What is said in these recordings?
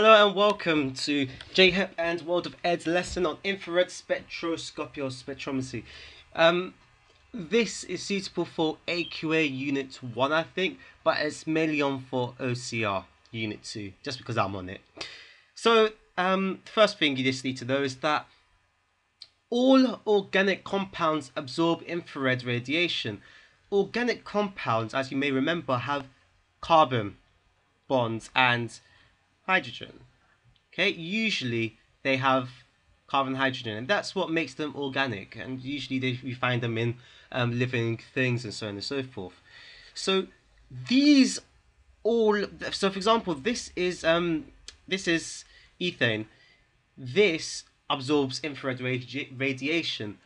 Hello and welcome to JHEP and World of Ed's lesson on infrared spectroscopy or spectrometry. Um, this is suitable for AQA Unit 1, I think, but it's mainly on for OCR Unit 2, just because I'm on it. So, um, the first thing you just need to know is that all organic compounds absorb infrared radiation. Organic compounds, as you may remember, have carbon bonds and hydrogen. Okay, usually they have carbon hydrogen, and that's what makes them organic. And usually they, you find them in um, living things and so on and so forth. So these all, so for example, this is um, this is ethane. This absorbs infrared radi- radiation,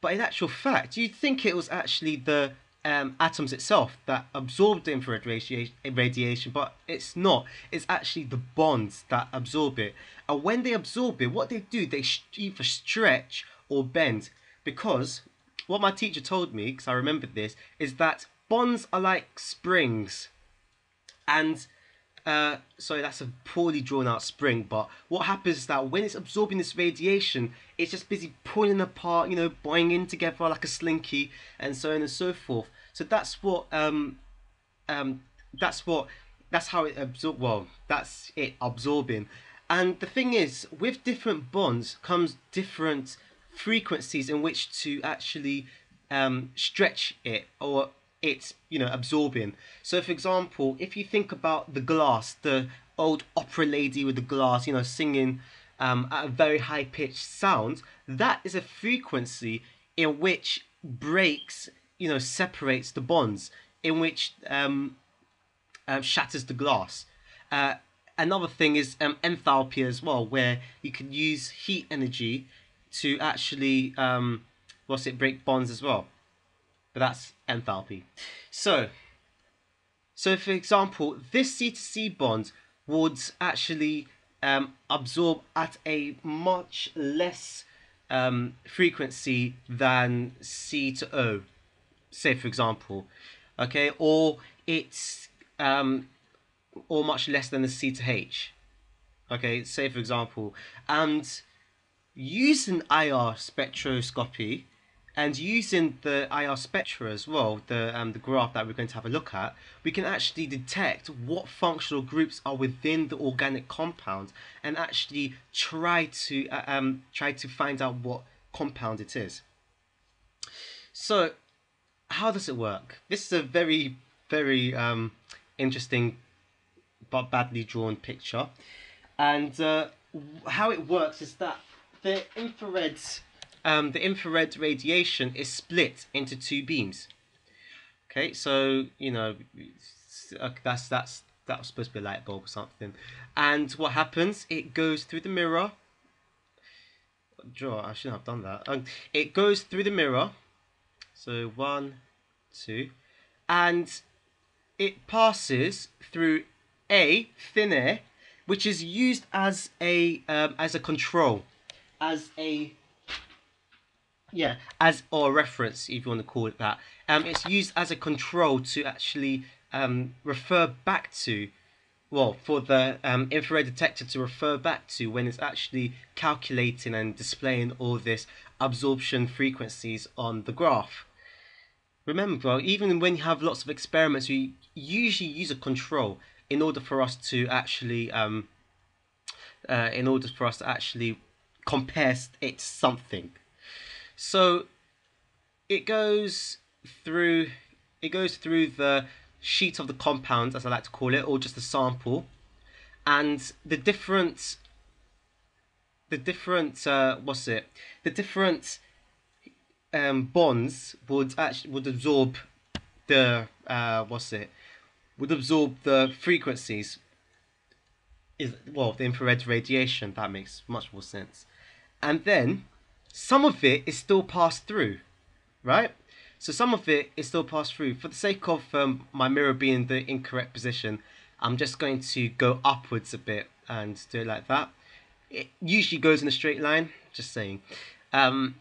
but in actual fact, you'd think it was actually the um, atoms itself that absorb the infrared radi- radiation, but it's not. It's actually the bonds that absorb it. And when they absorb it, what they do, they either stretch or bend. Because what my teacher told me, because I remembered this, is that bonds are like springs. And uh, sorry, that's a poorly drawn out spring, but what happens is that when it's absorbing this radiation, it's just busy pulling apart, you know, binding together like a slinky, and so on and so forth. So that's what um, um, that's what that's how it absorb. Well, that's it absorbing. And the thing is, with different bonds comes different frequencies in which to actually um, stretch it or it's you know absorbing. So, for example, if you think about the glass, the old opera lady with the glass, you know, singing um, at a very high pitched sound, that is a frequency in which breaks you know separates the bonds in which um, uh, shatters the glass. Uh, another thing is um, enthalpy as well, where you can use heat energy to actually um, what's it break bonds as well. But that's enthalpy. So, so for example, this C to C bond would actually um, absorb at a much less um, frequency than C to O say for example, okay, or it's um, or much less than the C to H, okay, say for example, and using IR spectroscopy and using the IR spectra as well, the um, the graph that we're going to have a look at, we can actually detect what functional groups are within the organic compound and actually try to uh, um, try to find out what compound it is. So how does it work? This is a very, very um, interesting but badly drawn picture. And uh, how it works is that the infrared, um, the infrared radiation is split into two beams. Okay, so you know uh, that's that's that was supposed to be a light bulb or something. And what happens? It goes through the mirror. Draw. I shouldn't have done that. Um, it goes through the mirror so one, two, and it passes through a thin air, which is used as a um, as a control, as a yeah, as or reference if you want to call it that. Um, it's used as a control to actually um, refer back to well, for the um, infrared detector to refer back to when it's actually calculating and displaying all this absorption frequencies on the graph. Remember, even when you have lots of experiments, we usually use a control in order for us to actually, um, uh, in order for us to actually compare it to something. So it goes through, it goes through the sheet of the compound, as I like to call it, or just a sample, and the different, the different, uh, what's it, the different um, bonds would actually would absorb the uh, what's it? Would absorb the frequencies is well the infrared radiation that makes much more sense. And then some of it is still passed through right? So some of it is still passed through. For the sake of um, my mirror being the incorrect position i'm just going to go upwards a bit and do it like that. It usually goes in a straight line just saying. Um,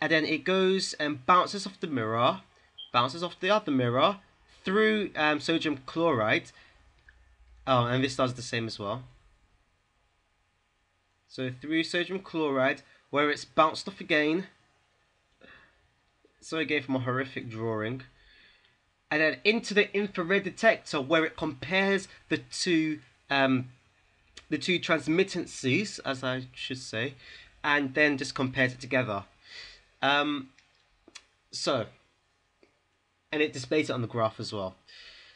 and then it goes and bounces off the mirror, bounces off the other mirror through um, sodium chloride. Oh, and this does the same as well. So through sodium chloride, where it's bounced off again. So again from a horrific drawing. And then into the infrared detector where it compares the two um, the two transmittances, as I should say, and then just compares it together. Um, so, and it displays it on the graph as well.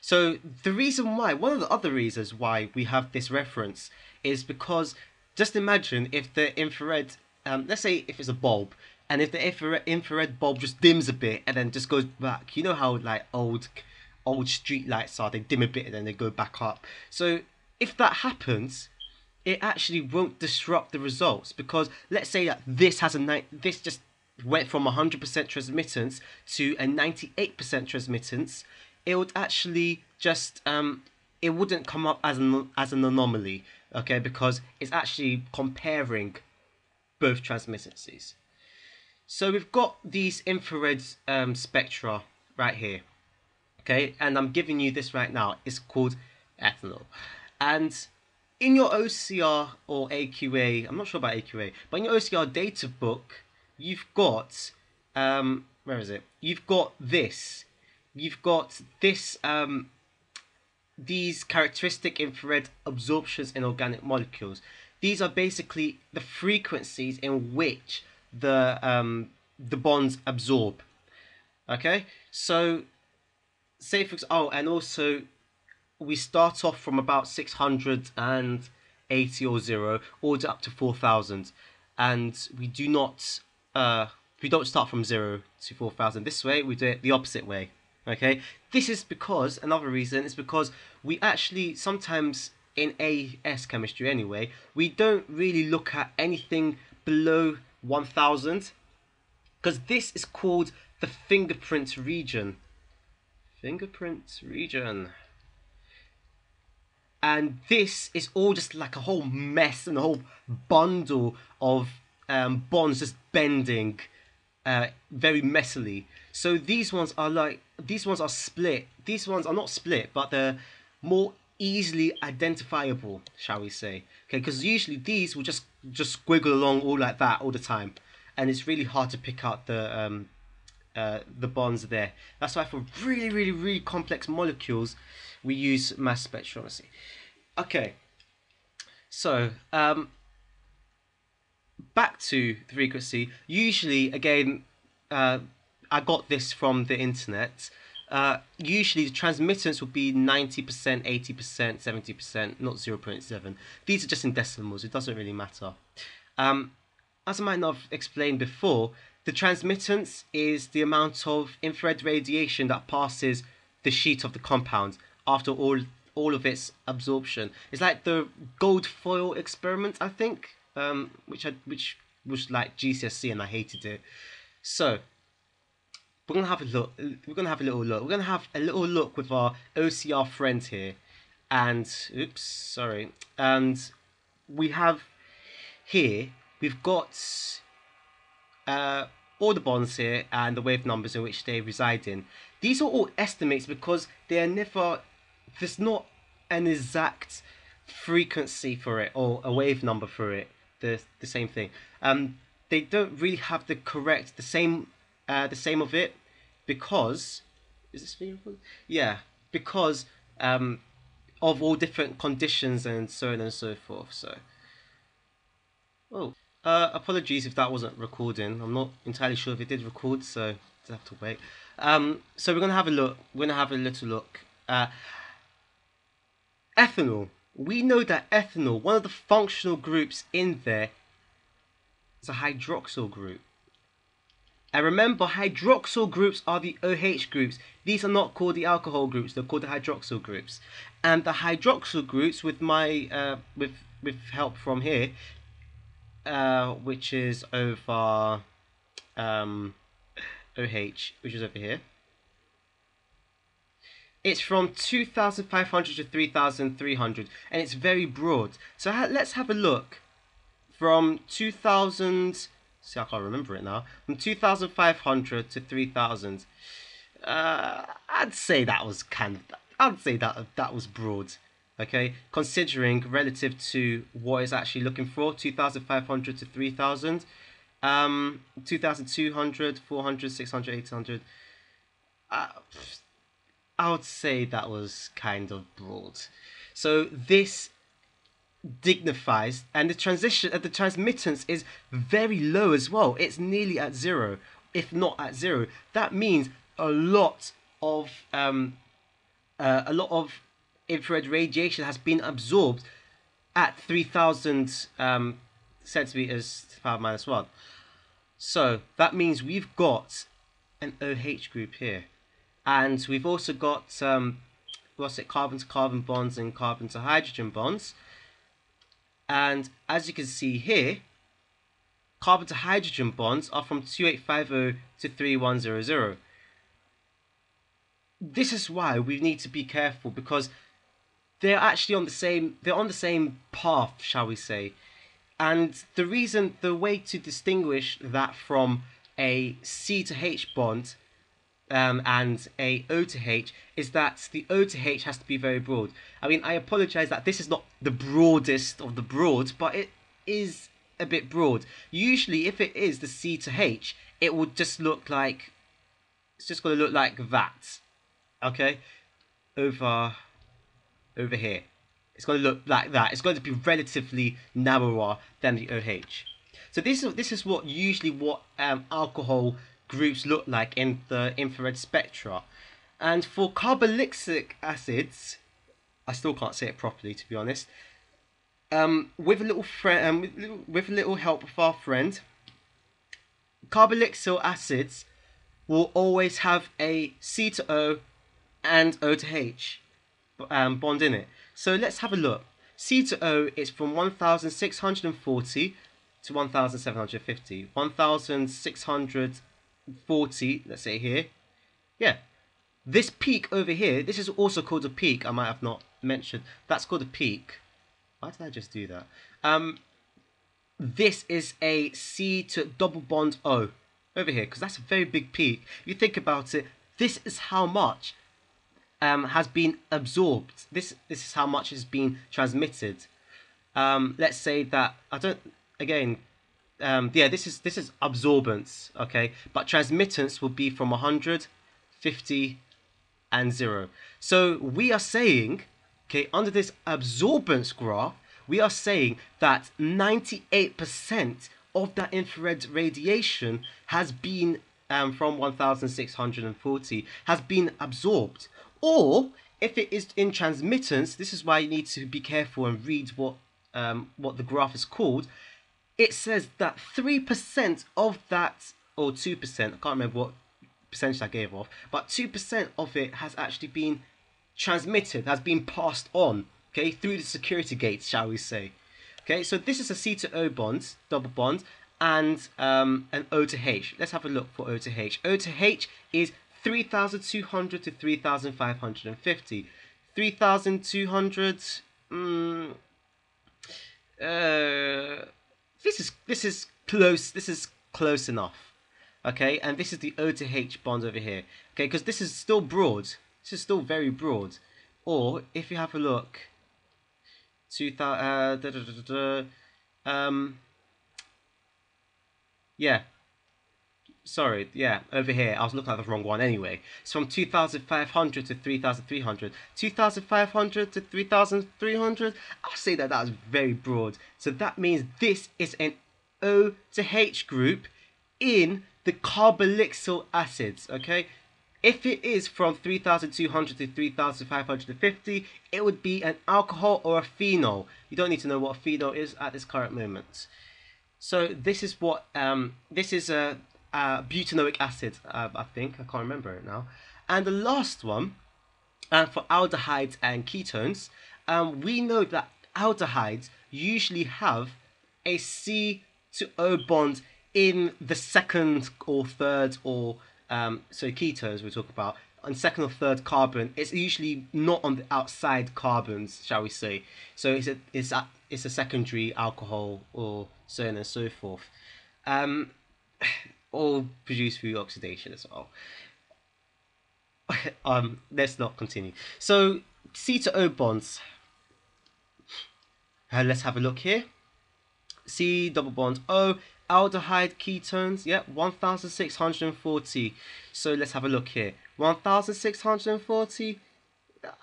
So the reason why, one of the other reasons why we have this reference is because just imagine if the infrared, um, let's say if it's a bulb, and if the infrared, infrared bulb just dims a bit and then just goes back, you know how like old old street lights are, they dim a bit and then they go back up. So if that happens, it actually won't disrupt the results because let's say that this has a night this just went from 100% transmittance to a 98% transmittance it would actually just um it wouldn't come up as an as an anomaly okay because it's actually comparing both transmittances. So we've got these infrared um, spectra right here okay and i'm giving you this right now. It's called ethanol. And in your OCR or AQA, I'm not sure about AQA, but in your OCR data book, you've got, um, where is it? You've got this. You've got this, um, these characteristic infrared absorptions in organic molecules. These are basically the frequencies in which the um, the bonds absorb. Okay, so say for example, oh, and also we start off from about 680 or zero, order up to 4,000, and we do not uh, we don't start from zero to 4,000 this way. We do it the opposite way. Okay, this is because another reason is because we actually sometimes in AS chemistry anyway, we don't really look at anything below 1000 because this is called the fingerprint region. Fingerprint region and this is all just like a whole mess and a whole bundle of um, bonds just bending uh, very messily. So these ones are like these ones are split. These ones are not split, but they're more easily identifiable, shall we say? Okay, because usually these will just just squiggle along all like that all the time, and it's really hard to pick out the um, uh, the bonds there. That's why for really, really, really complex molecules, we use mass spectrometry. Okay, so um, back to the frequency. Usually, again, uh, I got this from the internet. Uh, usually, the transmittance will be 90%, 80%, 70%, not 0.7. These are just in decimals, it doesn't really matter. Um, as I might not have explained before, the transmittance is the amount of infrared radiation that passes the sheet of the compound after all all of its absorption. It's like the gold foil experiment, I think, um, which I, which was like GCSE and I hated it. So we're gonna have a look. We're gonna have a little look. We're gonna have a little look with our OCR friend here, and oops, sorry, and we have here we've got uh, all the bonds here and the wave numbers in which they reside in. These are all estimates because they are never, there's not an exact frequency for it or a wave number for it. The the same thing. Um, they don't really have the correct the same uh, the same of it because is this video? Yeah, because um, of all different conditions and so on and so forth. So, oh. Uh, apologies if that wasn't recording. I'm not entirely sure if it did record, so I have to wait. Um, so we're gonna have a look. We're gonna have a little look. Uh, ethanol. We know that ethanol, one of the functional groups in there, is a hydroxyl group. And remember, hydroxyl groups are the OH groups. These are not called the alcohol groups; they're called the hydroxyl groups. And the hydroxyl groups, with my uh, with with help from here, uh, which is over um, OH, which is over here. It's from 2,500 to 3,300, and it's very broad. So ha let's have a look. From 2,000, see I can't remember it now, from 2,500 to 3,000. Uh, I'd say that was kind of, I'd say that that was broad. Okay, considering relative to what it's actually looking for, 2,500 to 3,000, um, 2,200, 400, 600, 800. Uh, I would say that was kind of broad. So this dignifies and the transition uh, the transmittance is very low as well. It's nearly at zero if not at zero. That means a lot of um, uh, a lot of infrared radiation has been absorbed at 3000 um, centimeters to the power minus 1 so that means we've got an OH group here and we've also got um, what's it carbon to carbon bonds and carbon to hydrogen bonds and as you can see here, carbon to hydrogen bonds are from 2850 to 3100. This is why we need to be careful because they're actually on the same they're on the same path, shall we say. And the reason the way to distinguish that from a C to H bond um, and a O to H is that the O to H has to be very broad. I mean, I apologize that this is not the broadest of the broad, but it is a bit broad. Usually, if it is the C to H, it would just look like it's just going to look like that. Okay, over over here. It's going to look like that. It's going to be relatively narrower than the OH. So this is this is what usually what um, alcohol groups look like in the infrared spectra. And for carboxylic acids, I still can't say it properly to be honest. Um, with a little friend, um, with, with a little help of our friend, carboxylic acids will always have a C to O and O to H um, bond in it. So let's have a look. C to O is from 1640 to 1750. 1600 40, let's say here. Yeah. This peak over here, this is also called a peak. I might have not mentioned. That's called a peak. Why did I just do that? Um, this is a C to double bond O over here because that's a very big peak. If you think about it, this is how much um, has been absorbed. This this is how much has been transmitted. Um, let's say that I don't again um, yeah, this is this is absorbance, okay, but transmittance will be from 100, 50, and zero. So we are saying, okay, under this absorbance graph, we are saying that 98% of that infrared radiation has been um, from 1640 has been absorbed. Or if it is in transmittance, this is why you need to be careful and read what um, what the graph is called it says that 3% of that, or 2%, I can't remember what percentage I gave off, but 2% of it has actually been transmitted, has been passed on, okay, through the security gates, shall we say. Okay, so this is a C to O bond, double bond, and um, an O to H. Let's have a look for O to H. O to H is 3,200 to 3,550. 3,200, mm, uh, this is this is close. This is close enough. Okay, and this is the O to H bond over here. Okay, because this is still broad. This is still very broad. Or if you have a look, two thousand. Uh, um. Yeah, sorry, yeah, over here, I was looking at the wrong one anyway. It's from 2,500 to 3,300. 2,500 to 3,300, I'll say that that's very broad. So that means this is an O to H group in the carboxylic acids, okay? If it is from 3,200 to 3,550, it would be an alcohol or a phenol. You don't need to know what a phenol is at this current moment. So this is what um, this is a uh, butanoic acid, uh, I think. I can't remember it now. And the last one, uh, for aldehydes and ketones, um, we know that aldehydes usually have a C to O bond in the second or third or um, so ketones we talk about on second or third carbon it's usually not on the outside carbons shall we say so it's a it's a, it's a secondary alcohol or so on and so forth um, all produced through oxidation as well. um, let's not continue. So C to O bonds. Uh, let's have a look here. C double bond O aldehyde ketones. Yeah, 1640. So let's have a look here. 1640.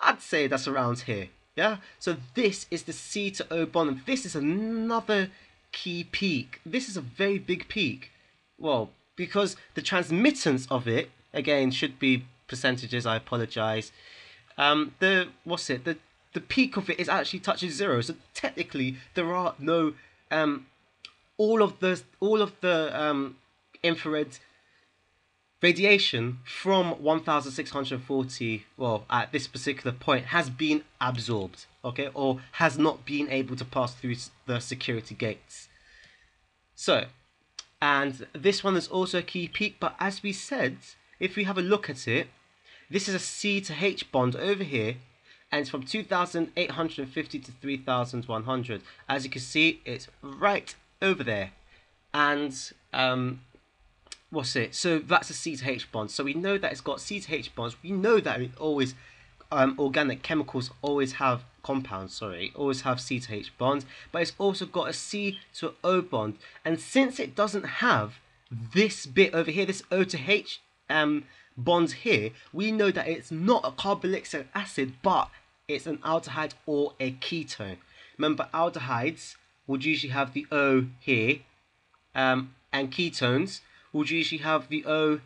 I'd say that's around here. Yeah. So this is the C to O bond, this is another key peak. This is a very big peak. Well, because the transmittance of it again should be percentages. I apologize. Um, the what's it? The the peak of it is actually touches zero. So technically, there are no um, all of the all of the um, infrared radiation from 1640 well at this particular point has been absorbed okay or has not been able to pass through the security gates so and this one is also a key peak but as we said if we have a look at it this is a c to h bond over here and it's from 2850 to 3100 as you can see it's right over there and um, what's it? So that's a C to H bond. So we know that it's got C to H bonds. We know that it always um, organic chemicals always have compounds. Sorry, always have C to H bonds. But it's also got a C to O bond. And since it doesn't have this bit over here, this O to H um, bonds here, we know that it's not a carboxylic acid, but it's an aldehyde or a ketone. Remember, aldehydes would usually have the O here um, and ketones would usually have the O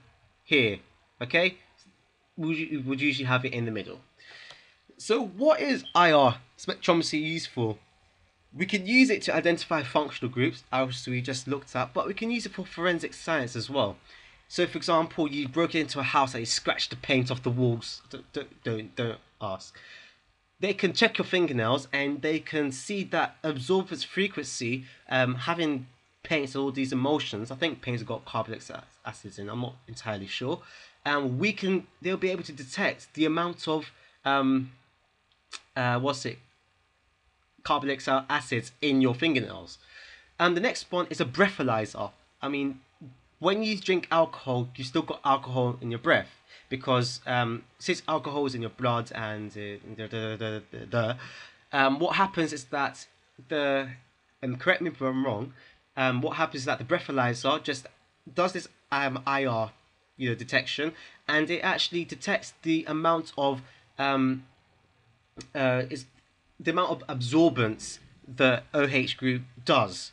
here, okay? Would, would usually have it in the middle. So what is IR spectrometry used for? We can use it to identify functional groups, as we just looked at, but we can use it for forensic science as well. So, for example, you broke into a house and you scratched the paint off the walls. Don't, don't, don't, don't ask. They can check your fingernails and they can see that absorbance frequency um, having paints all these emulsions. I think paints have got carboxylic acids in. I'm not entirely sure. And we can they'll be able to detect the amount of um, uh, what's it carboxylic acids in your fingernails. And the next one is a breathalyzer. I mean, when you drink alcohol, you still got alcohol in your breath because um, since alcohol is in your blood and uh, um, what happens is that the and correct me if I'm wrong, um, what happens is that the breathalyzer just does this um, IR you know, detection and it actually detects the amount of um, uh, is the amount of absorbance the OH group does.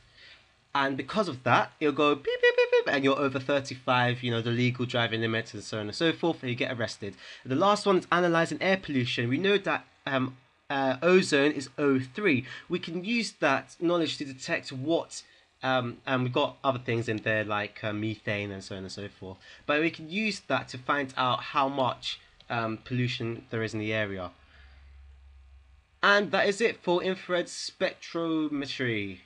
And because of that, it'll go beep, beep, beep, beep, and you're over 35, you know, the legal driving limit and so on and so forth, and you get arrested. The last one is analyzing air pollution. We know that um, uh, ozone is O3. We can use that knowledge to detect what um, and we've got other things in there like uh, methane and so on and so forth. But we can use that to find out how much um, pollution there is in the area. And that is it for infrared spectrometry.